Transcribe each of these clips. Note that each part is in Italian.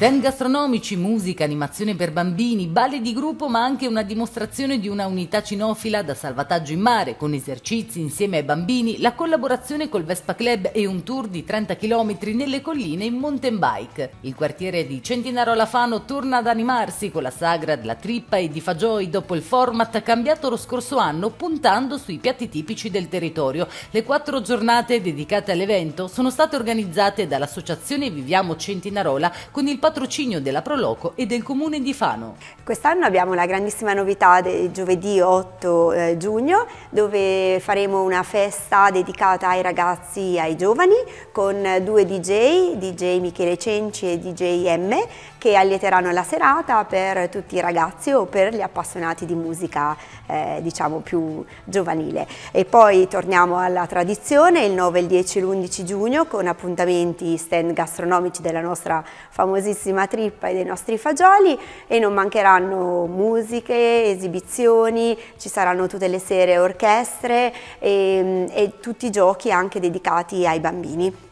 Stand gastronomici, musica, animazione per bambini, balli di gruppo ma anche una dimostrazione di una unità cinofila da salvataggio in mare con esercizi insieme ai bambini, la collaborazione col Vespa Club e un tour di 30 km nelle colline in mountain bike. Il quartiere di Centinarola Fano torna ad animarsi con la sagra della trippa e di fagioli dopo il format cambiato lo scorso anno puntando sui piatti tipici del territorio. Le quattro giornate dedicate all'evento sono state organizzate dall'associazione Viviamo Centinarola con il patrocinio della Proloco e del Comune di Fano. Quest'anno abbiamo la grandissima novità del giovedì 8 eh, giugno dove faremo una festa dedicata ai ragazzi e ai giovani con due DJ, DJ Michele Cenci e DJ M che allieteranno la serata per tutti i ragazzi o per gli appassionati di musica eh, diciamo più giovanile. E poi torniamo alla tradizione il 9, il 10 e l'11 giugno con appuntamenti stand gastronomici della nostra famosissima bellissima trippa e dei nostri fagioli e non mancheranno musiche, esibizioni, ci saranno tutte le sere orchestre e, e tutti i giochi anche dedicati ai bambini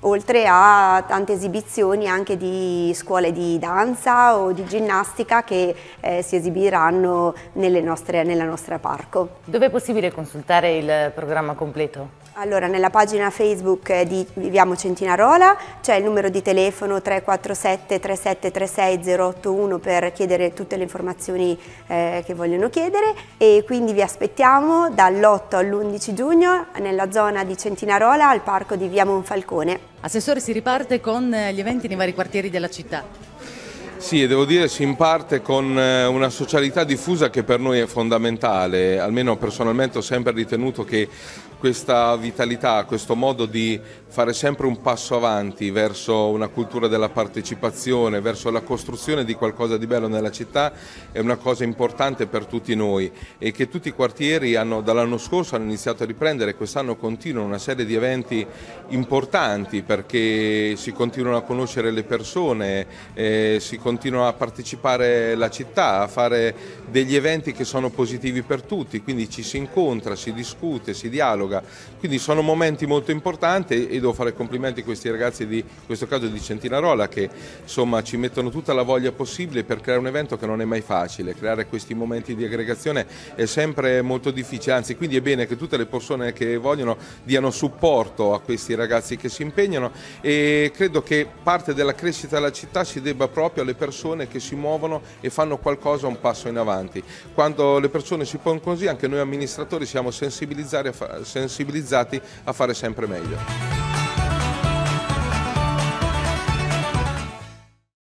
oltre a tante esibizioni anche di scuole di danza o di ginnastica che eh, si esibiranno nostre, nella nostra parco. Dove è possibile consultare il programma completo? Allora, nella pagina Facebook di Viviamo Centinarola c'è il numero di telefono 347 3736 081 per chiedere tutte le informazioni eh, che vogliono chiedere e quindi vi aspettiamo dall'8 all'11 giugno nella zona di Centinarola al parco di Via Monfalcone. Assessore, si riparte con gli eventi nei vari quartieri della città. Sì, devo dire si imparte con eh, una socialità diffusa che per noi è fondamentale, almeno personalmente ho sempre ritenuto che questa vitalità, questo modo di fare sempre un passo avanti verso una cultura della partecipazione, verso la costruzione di qualcosa di bello nella città è una cosa importante per tutti noi. E che tutti i quartieri hanno, dall'anno scorso hanno iniziato a riprendere, quest'anno continuano una serie di eventi importanti perché si continuano a conoscere le persone, eh, si continua a partecipare la città, a fare degli eventi che sono positivi per tutti, quindi ci si incontra, si discute, si dialoga. Quindi sono momenti molto importanti e devo fare complimenti a questi ragazzi di in questo caso di Centinarola che insomma ci mettono tutta la voglia possibile per creare un evento che non è mai facile, creare questi momenti di aggregazione è sempre molto difficile, anzi quindi è bene che tutte le persone che vogliono diano supporto a questi ragazzi che si impegnano e credo che parte della crescita della città si debba proprio alle persone che si muovono e fanno qualcosa un passo in avanti. Quando le persone si pongono così anche noi amministratori siamo sensibilizzati a fare sempre meglio.